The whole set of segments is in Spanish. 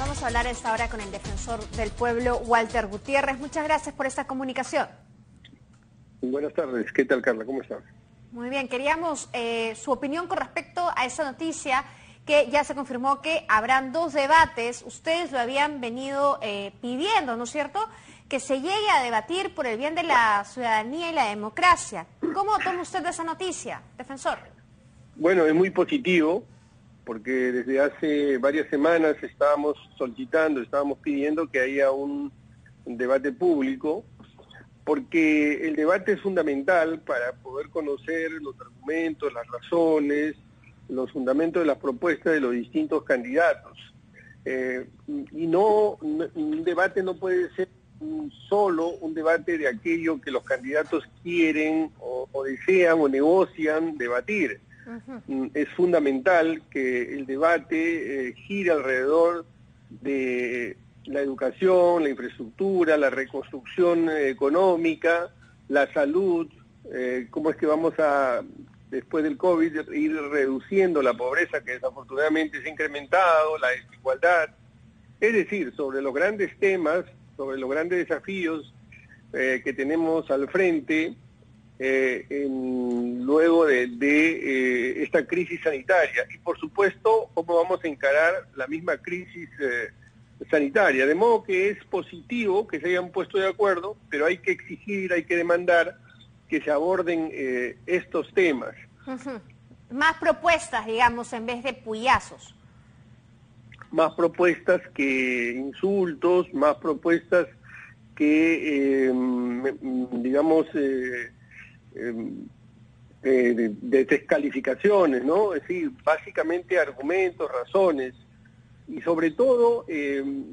Vamos a hablar a esta hora con el defensor del pueblo, Walter Gutiérrez. Muchas gracias por esta comunicación. Buenas tardes. ¿Qué tal, Carla? ¿Cómo estás? Muy bien. Queríamos eh, su opinión con respecto a esa noticia que ya se confirmó que habrán dos debates. Ustedes lo habían venido eh, pidiendo, ¿no es cierto? Que se llegue a debatir por el bien de la ciudadanía y la democracia. ¿Cómo toma usted esa noticia, defensor? Bueno, es muy positivo porque desde hace varias semanas estábamos solicitando, estábamos pidiendo que haya un, debate público, porque el debate es fundamental para poder conocer los argumentos, las razones, los fundamentos de las propuestas de los distintos candidatos. Eh, y no, un debate no puede ser solo un debate de aquello que los candidatos quieren o desean o negocian debatir Mm, es fundamental que el debate eh, gire alrededor de la educación, la infraestructura, la reconstrucción económica, la salud, eh, cómo es que vamos a, después del COVID, ir reduciendo la pobreza que desafortunadamente se ha incrementado, la desigualdad. Es decir, sobre los grandes temas, sobre los grandes desafíos eh, que tenemos al frente, eh, luego de, eh, esta crisis sanitaria. Y por supuesto, cómo vamos a encarar la misma crisis eh, sanitaria. De modo que es positivo que se hayan puesto de acuerdo, pero hay que exigir, hay que demandar que se aborden estos temas. Más propuestas, digamos, en vez de puyazos. Más propuestas que insultos, más propuestas que, digamos, eh, de, descalificaciones, ¿no? Es decir, básicamente argumentos, razones, y sobre todo em,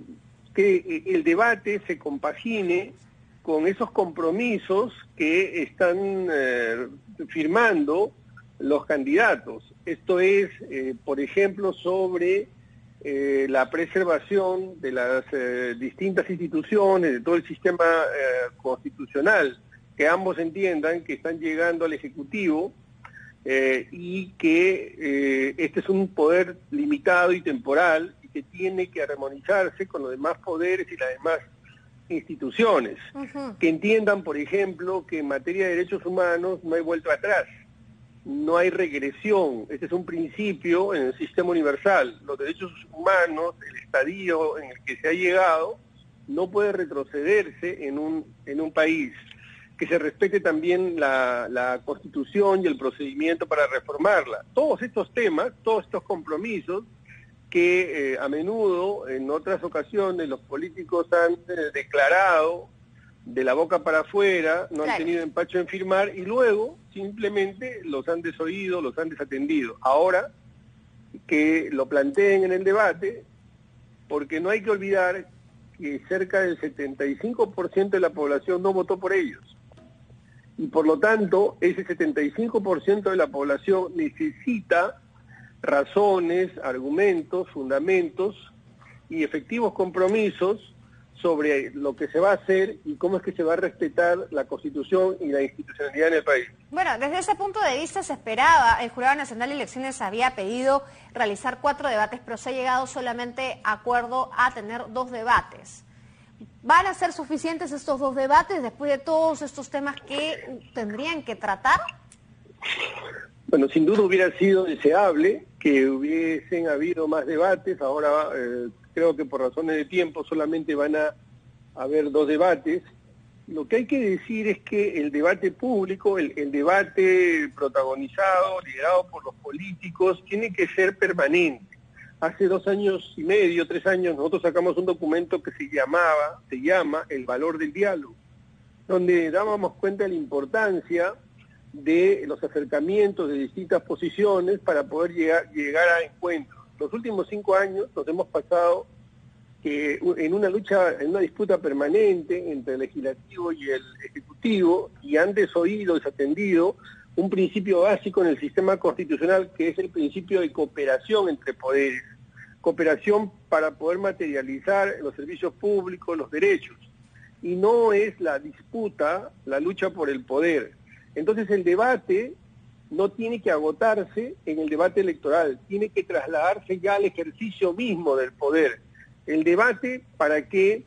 que eh, el debate se compagine con esos compromisos que están eh, firmando los candidatos. Esto es, por ejemplo, sobre la preservación de las distintas instituciones, de todo el sistema constitucional, que ambos entiendan que están llegando al Ejecutivo eh, y que eh, este es un poder limitado y temporal y que tiene que armonizarse con los demás poderes y las demás instituciones. Que entiendan, por ejemplo, que en materia de derechos humanos no hay vuelta atrás, no hay regresión. Este es un principio en el sistema universal. Los derechos humanos, el estadio en el que se ha llegado, no puede retrocederse en un, en un país que se respete también la, constitución y el procedimiento para reformarla. Todos estos temas, todos estos compromisos que eh, a menudo en otras ocasiones los políticos han eh, declarado de la boca para afuera, no han tenido empacho en firmar y luego simplemente los han desoído, los han desatendido. Ahora que lo planteen en el debate, porque no hay que olvidar que cerca del 75% de la población no votó por ellos y por lo tanto ese 75% de la población necesita razones, argumentos, fundamentos y efectivos compromisos sobre lo que se va a hacer y cómo es que se va a respetar la Constitución y la institucionalidad en el país. Bueno, desde ese punto de vista se esperaba, el Jurado Nacional de Elecciones había pedido realizar cuatro debates, pero se ha llegado solamente a acuerdo a tener dos debates. ¿Van a ser suficientes estos dos debates después de todos estos temas que tendrían que tratar? Bueno, sin duda hubiera sido deseable que hubiesen habido más debates. Ahora eh, creo que por razones de tiempo solamente van a haber dos debates. Lo que hay que decir es que el debate público, el, el debate protagonizado, liderado por los políticos, tiene que ser permanente Hace dos años y medio, tres años, nosotros sacamos un documento que se llamaba, se llama El valor del diálogo, donde dábamos cuenta de la importancia de los acercamientos de distintas posiciones para poder llegar, llegar a encuentros. Los últimos cinco años nos hemos pasado que en una lucha, en una disputa permanente entre el legislativo y el ejecutivo, y han desoído, desatendido un principio básico en el sistema constitucional que es el principio de cooperación entre poderes, cooperación para poder materializar los servicios públicos, los derechos, y no es la disputa, la lucha por el poder. Entonces el debate no tiene que agotarse en el debate electoral, tiene que trasladarse ya al ejercicio mismo del poder. el debate para que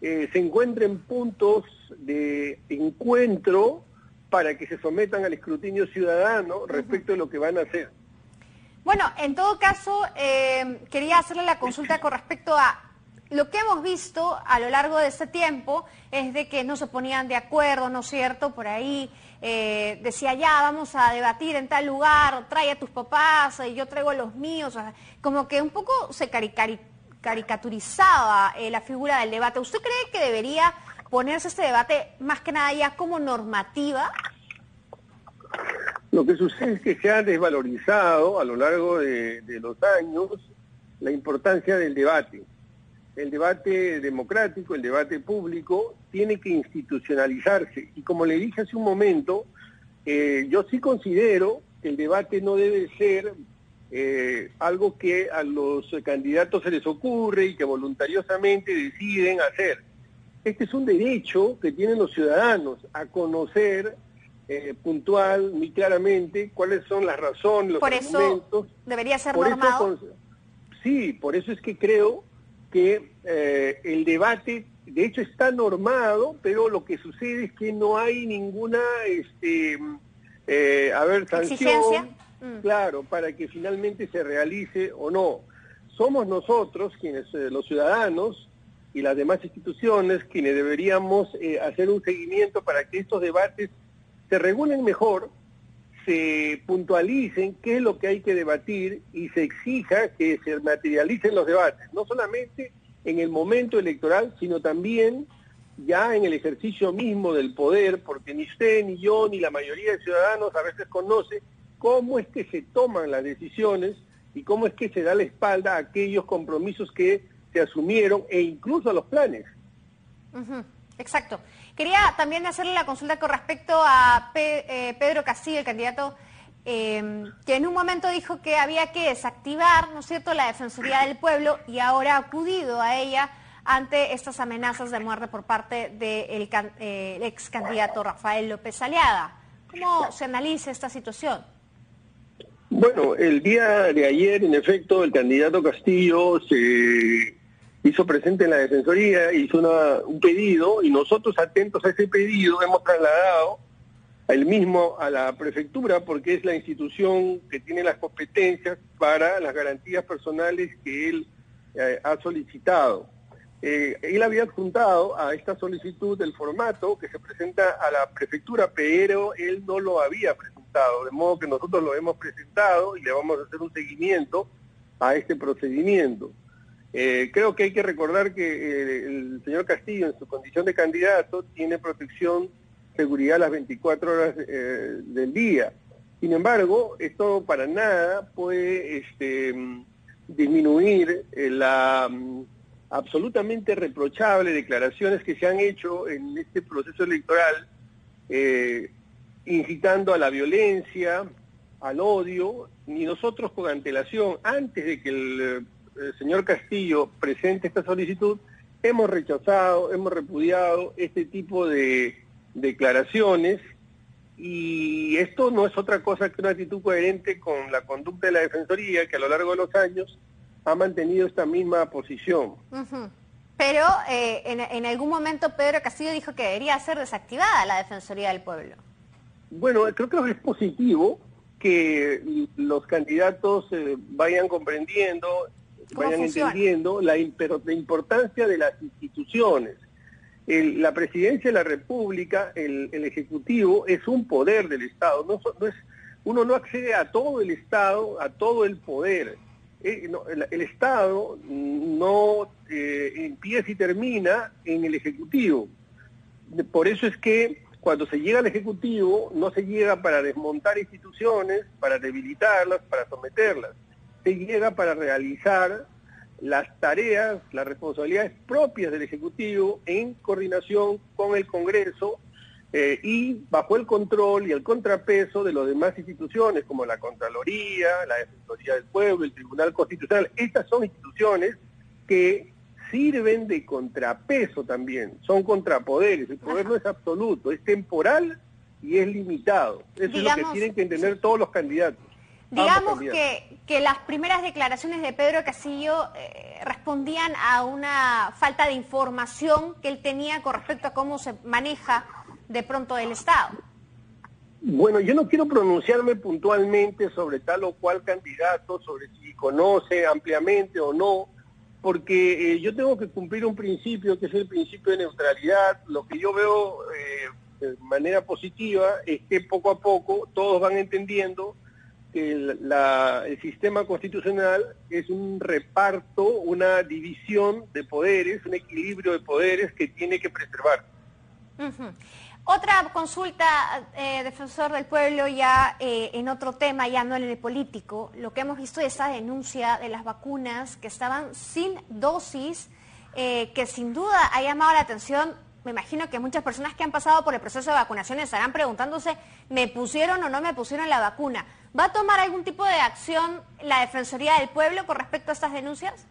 eh, se encuentren puntos de encuentro para que se sometan al escrutinio ciudadano respecto de lo que van a hacer. Bueno, en todo caso, eh, quería hacerle la consulta con respecto a lo que hemos visto a lo largo de este tiempo es de que no se ponían de acuerdo, ¿no es cierto? Por ahí eh, decía, ya, vamos a debatir en tal lugar, trae a tus papás, y yo traigo a los míos. como que un poco se caricaturizaba eh, la figura del debate. ¿Usted cree que debería ponerse este debate más que nada ya como normativa? Lo que sucede es que se ha desvalorizado a lo largo de, los años la importancia del debate. El debate democrático, el debate público, tiene que institucionalizarse. Y como le dije hace un momento, eh, yo sí considero que el debate no debe ser eh, algo que a los candidatos se les ocurre y que voluntariosamente deciden hacer. Este es un derecho que tienen los ciudadanos a conocer eh, puntual, muy claramente, cuáles son las razones, los por argumentos. Eso debería ser normado. sí, por eso es que creo que eh, el debate, de hecho, está normado, pero lo que sucede es que no hay ninguna, este, eh, a ver, sanción, mm. claro, para que finalmente se realice o no. Somos nosotros, quienes, los ciudadanos, y las demás instituciones quienes deberíamos hacer un seguimiento para que estos debates se regulen mejor, se puntualicen qué es lo que hay que debatir y se exija que se materialicen los debates, no solamente en el momento electoral, sino también ya en el ejercicio mismo del poder, porque ni usted, ni yo, ni la mayoría de ciudadanos a veces conoce cómo es que se toman las decisiones y cómo es que se da la espalda a aquellos compromisos que se asumieron e incluso a los planes. Exacto. Quería también hacerle la consulta con respecto a eh, Pedro Castillo, el candidato em, que en un momento dijo que había que desactivar, ¿no es cierto?, la Defensoría del Pueblo y ahora ha acudido a ella ante estas amenazas de muerte por parte del eh, ex candidato Rafael López Aliaga. ¿Cómo se analiza esta situación? Bueno, el día de ayer, en efecto, el candidato Castillo se hizo presente en la Defensoría, hizo un pedido y nosotros atentos a ese pedido hemos trasladado el mismo a la prefectura porque es la institución que tiene las competencias para las garantías personales que él eh, ha solicitado. Eh, él había adjuntado a esta solicitud el formato que se presenta a la prefectura, pero él no lo había presentado, de modo que nosotros lo hemos presentado y le vamos a hacer un seguimiento a este procedimiento. Eh, creo que hay que recordar que eh, el señor Castillo, en su condición de candidato, tiene protección, seguridad las 24 horas eh, del día. Sin embargo, esto para nada puede este, disminuir la mm, absolutamente reprochable declaraciones que se han hecho en este proceso electoral, incitando a la violencia, al odio, y nosotros con antelación, antes de que el el señor Castillo presente esta solicitud, hemos rechazado, hemos repudiado este tipo de declaraciones y esto no es otra cosa que una actitud coherente con la conducta de la Defensoría que a lo largo de los años ha mantenido esta misma posición. Pero eh, en, algún momento Pedro Castillo dijo que debería ser desactivada la Defensoría del Pueblo. Bueno, creo que es positivo que los candidatos eh, vayan comprendiendo vayan entendiendo la, importancia de las instituciones. la presidencia de la República, el, Ejecutivo, es un poder del Estado. No, es, uno no accede a todo el Estado, a todo el poder. Eh, el, Estado no eh, empieza y termina en el Ejecutivo. Por eso es que cuando se llega al Ejecutivo no se llega para desmontar instituciones, para debilitarlas, para someterlas se llega para realizar las tareas, las responsabilidades propias del Ejecutivo en coordinación con el Congreso eh, y bajo el control y el contrapeso de las demás instituciones como la Contraloría, la Defensoría del Pueblo, el Tribunal Constitucional. Estas son instituciones que sirven de contrapeso también, son contrapoderes. El poder no es absoluto, es temporal y es limitado. Eso es lo que tienen que entender todos los candidatos. Digamos que, que, las primeras declaraciones de Pedro Castillo eh, respondían a una falta de información que él tenía con respecto a cómo se maneja de pronto el Estado. Bueno, yo no quiero pronunciarme puntualmente sobre tal o cual candidato, sobre si conoce ampliamente o no, porque eh, yo tengo que cumplir un principio que es el principio de neutralidad. Lo que yo veo eh, de manera positiva es que poco a poco todos van entendiendo que el, el sistema constitucional es un reparto, una división de poderes, un equilibrio de poderes que tiene que preservar. Otra consulta, eh, defensor del pueblo, ya eh, en otro tema, ya no en el político. Lo que hemos visto es esa denuncia de las vacunas que estaban sin dosis, eh, que sin duda ha llamado la atención. Me imagino que muchas personas que han pasado por el proceso de vacunación estarán preguntándose, ¿me pusieron o no me pusieron la vacuna? ¿Va a tomar algún tipo de acción la Defensoría del Pueblo con respecto a estas denuncias?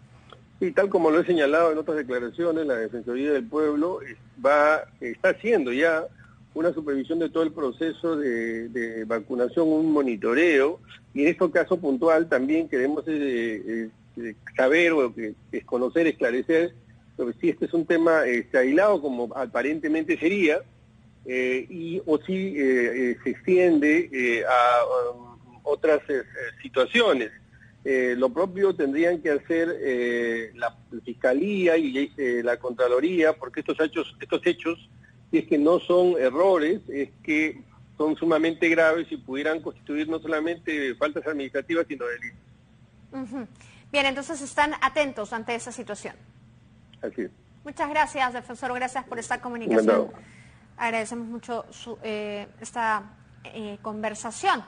Sí, tal como lo he señalado en otras declaraciones, la Defensoría del Pueblo va, está haciendo ya una supervisión de todo el proceso de, vacunación, un monitoreo, y en este caso puntual también queremos eh, eh, saber o que, conocer, esclarecer sobre si este es un tema este, aislado como aparentemente sería, eh, y o si se extiende a otras situaciones. lo propio tendrían que hacer la Fiscalía y la Contraloría, porque estos hechos, estos hechos es que no son errores, es que son sumamente graves y pudieran constituir no solamente faltas administrativas, sino delitos. Bien, entonces están atentos ante esa situación. Así es. Muchas gracias, defensor. Gracias por esta comunicación. Agradecemos mucho su, eh, esta eh, conversación.